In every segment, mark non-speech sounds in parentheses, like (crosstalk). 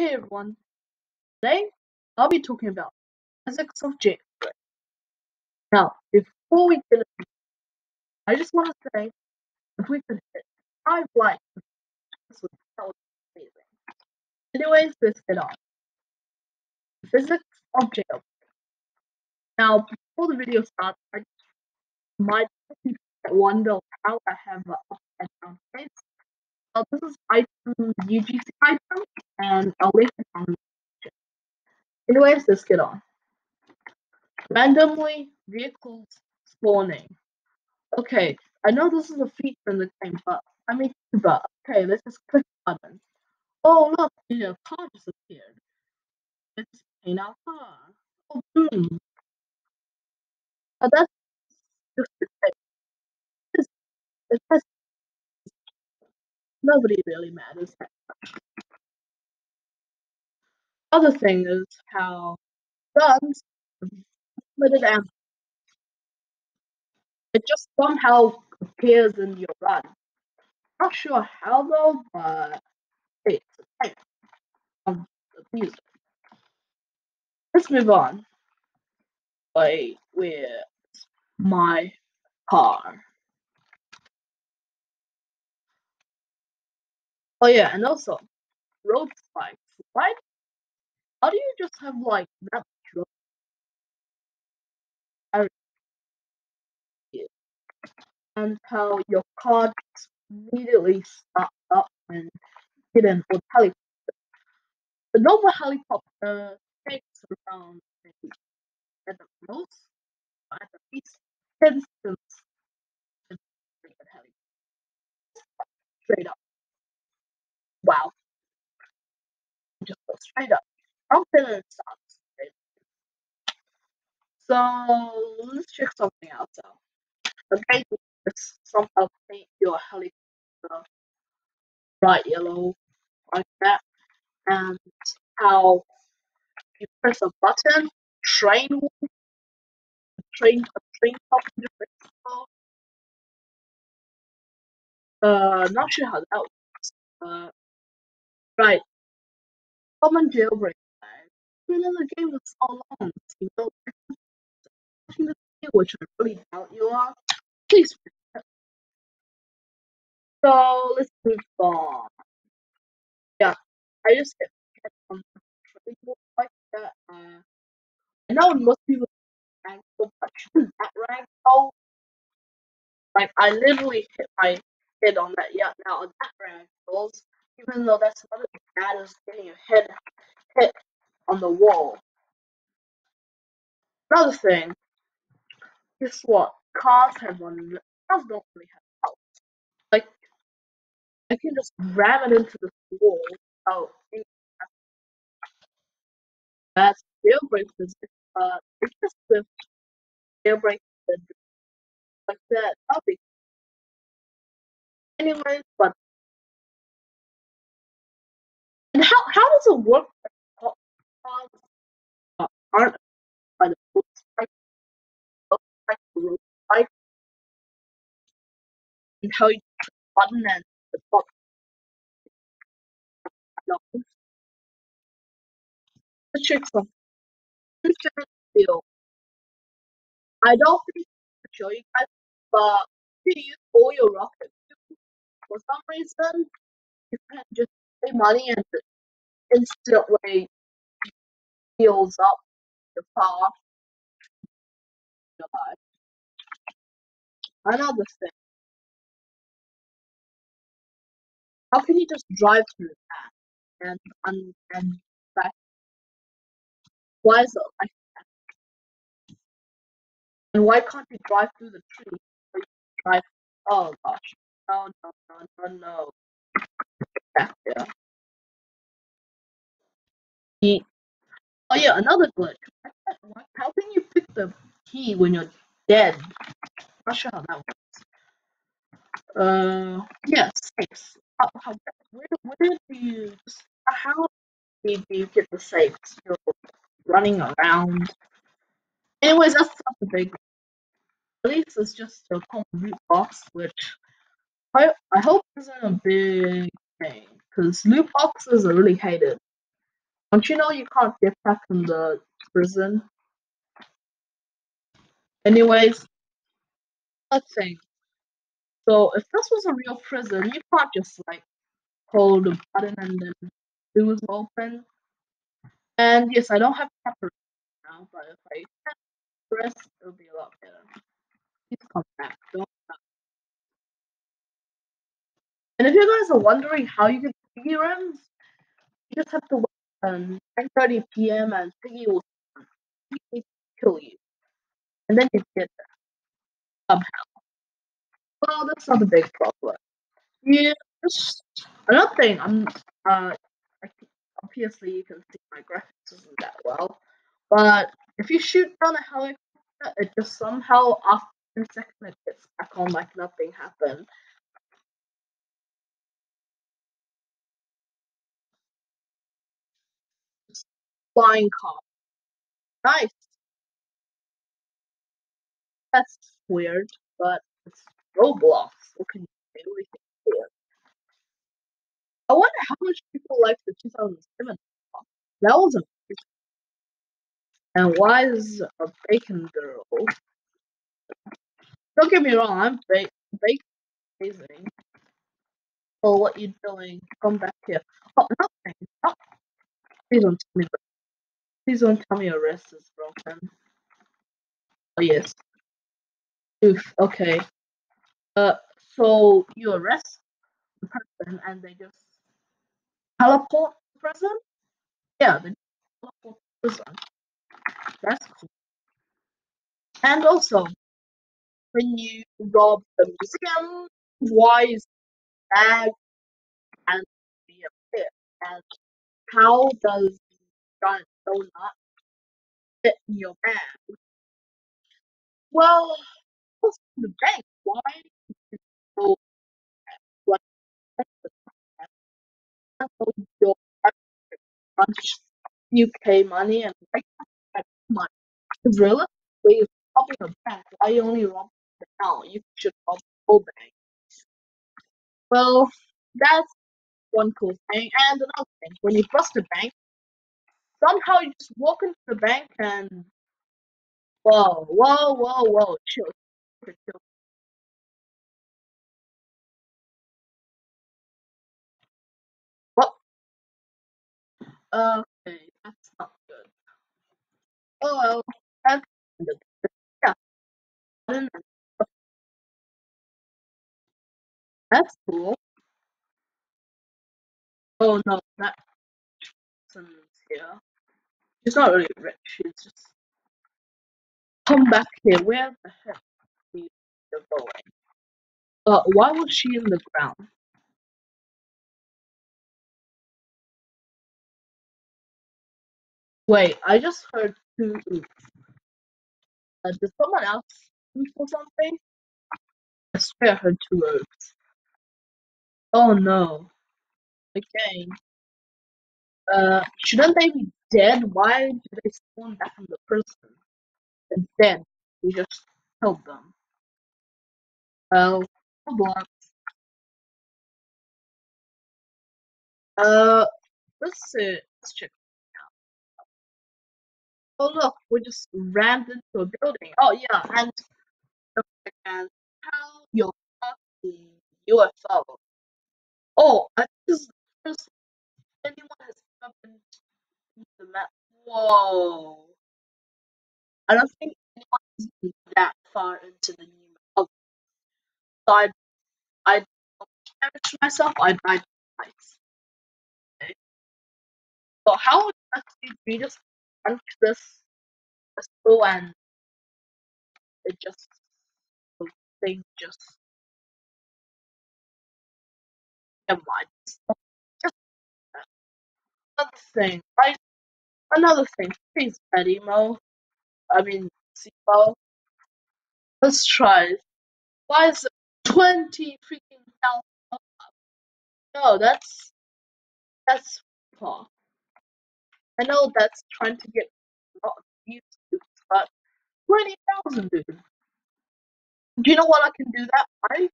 Hey everyone, today I'll be talking about physics of jailbreak. Now, before we get into I just want to say if we could hit five likes, this would be amazing. Anyways, let's get on. Physics of jailbreak. Now, before the video starts, I might wonder how I have an upside down face. Uh, this is item UGC item, and I'll link it on. Anyways, let's get on. Randomly vehicles spawning. Okay, I know this is a feature in the game, but I mean, but okay, let's just click the button. Oh look, your car just appeared. Let's paint our car. Oh boom. Oh, that's just the It's, it's, nobody really matters. Other thing is how guns limited ammo. It just somehow appears in your run. Not sure how though, but it's a type. Let's move on. Wait, where's my car? Oh yeah, and also road spikes. Why? How do you just have like that much? And how your car immediately starts up and hit an with helicopter. The normal helicopter takes around maybe at the most, at least ten seconds straight up. Just go straight up. And it stops. So let's check something out. Okay, let's somehow paint your helicopter bright yellow like that, and how you press a button, train train a train explode. Uh, not sure how that works. Uh, right. Common jailbreak flag. In the game long, you know, watching this video, which I really doubt you are. Please. So let's move on. Yeah, I just hit hit on the like that. Uh, I know most people rank so much (laughs) that rank oh like I literally hit my head on that yeah now on that rank goals even though that's not as bad as getting your head hit on the wall. Another thing, guess what? Cars have one cars don't really have health. Like I can just ram it into the wall Oh, that's jailbreak physics. Uh, it's just the jailbreak physics like that topic. Anyways, but the button and the top down. Let's check some infinite field. I don't think I show you guys, but if you use all your rockets, for some reason, you can just pay money and it instantly heals up your car. Another thing, how can you just drive through that and and and back? Why is it like that? And why can't you drive through the tree? Or drive? Oh gosh, no no no no no. Back there. Ye- Oh yeah, another glitch. How can you pick the key when you're dead? Not sure how that works. Uh, yeah, safes. How, how, where, where do you, how do you get the safes? You're running around. Anyways, that's not the big. At least it's just a common loot box, which I I hope isn't a big thing because loot boxes are really hated. Don't you know you can't get back from the prison? Anyways, let's say. So if this was a real prison, you can't just like hold a button and then doors open. And yes, I don't have pepper now, but if I press, it'll be a lot better. Please come back. Don't stop. And if you guys are wondering how you get piggy rims, you just have to wait um 10:30 p.m. and piggy will Piggy kill you, and then you get there somehow. Well, that's not a big problem. Yeah, another thing. I'm uh, obviously you can see my graphics isn't that well, but if you shoot down a helicopter, it just somehow after a second it gets back on like nothing happened. Flying car. Nice. That's weird, but it's Roblox. What can you do? Weird. I wonder how much people like the 2007 one. That was a (laughs) and why is a bacon girl? Don't get me wrong, I'm ba- bacon amazing. Oh, what you doing? Come back here. Oh, nothing. Oh, please don't tell me. Please don't tell me your wrist is broken. Oh yes. Oof. Okay. Uh, so you arrest the person and they just teleport the prison? Yeah, they teleport the prison. That's cool. And also, when you rob the museum, why is bag and the pit? And how does giant donut fit in your bag? Well, what's the bank? Why go what UK money and money? Because realistically, if robbing a bank, why only rob the town? You should rob the whole bank. Well, that's one cool thing. And another thing, when you bust a bank, somehow you just walk into the bank and whoa, whoa, whoa, whoa, chill, chill. What? Oh, okay, that's not good. Oh well, that's yeah. That's cool. Oh no, that person is here. She's not really rich. She's just come back here. Where the heck are you going? Uh, why was she in the ground? Wait, I just heard two oops. Uh, did someone else or something? I swear I heard two oops. Oh no. Okay. Uh, shouldn't they be dead? Why did they spawn back in the prison? And then we just killed them. Well, Roblox. Uh, let's see. Let's check. Oh look, we just rammed into a building. Oh yeah, and and how your fucking UFO. Oh, I think this is the first anyone has ever been map. Whoa. I don't think anyone has been that far into the new map. So I I damaged myself, I died twice. Okay. So how would actually we just punch this through and it just the thing just never mind. Just uh, another thing. I another thing. Please Badimo. I mean Mo. Let's try. Why is it twenty freaking thousand No, that's that's far. I know that's trying to get a lot of views, but twenty thousand dude. Do you know what I can do that? I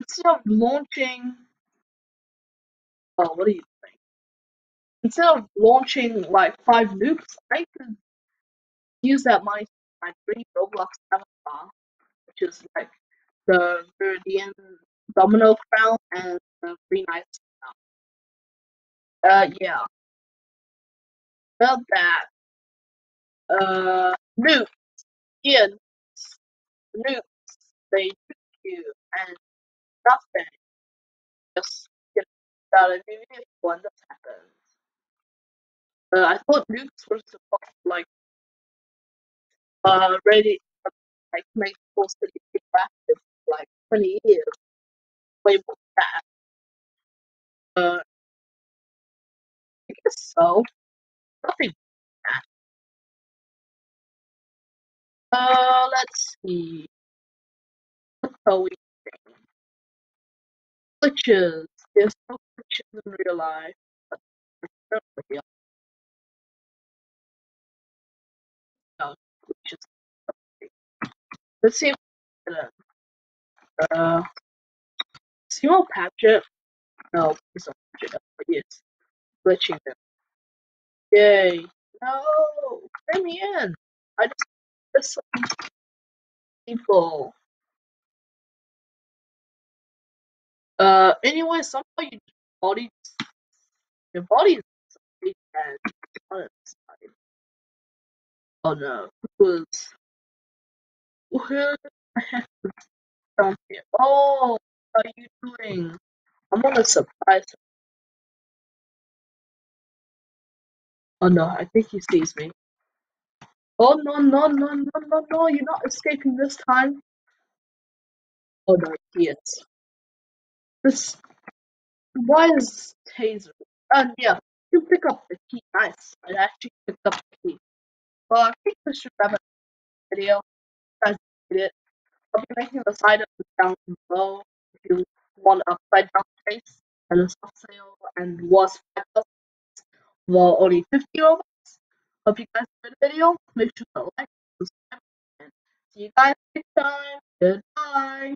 instead of launching Oh, what are you? Instead of launching like five nukes, I could use that money to buy three Roblox avatar, which is like the Viridian Domino Crown and the Green Ice Crown. Uh, yeah. About that. Uh, nukes. Yeah, nukes. They nuke you and nothing. Just get out of when this happens. Uh, I thought nukes were supposed to like uh ready like make full city active for like twenty years. Way more than that. Uh I guess so. Nothing that. Uh let's see. What are we doing? Glitches. There's no glitches in real life. But they're real. No glitches. Let's see uh Simo Patchet. No, please don't patch it. It's glitching them. Yay. No, let me in. I just there's some people. Uh, anyway, somehow you body, your body is on its side. Oh no, was where? Oh, how are you doing? I'm on a surprise. Oh no, I think he sees me. Oh no, no, no, no, no, no, you're not escaping this time. Oh no, he is. This why is taser? And yeah, you pick up the key. Nice. I actually picked up the key. Well, I think this should have a video. It. I'll be making the side of the down below if you want upside down face and a soft sale and was five dollars well only fifty Robux. Hope you guys enjoyed the video. Make sure to like, subscribe, and see you guys next time. Goodbye.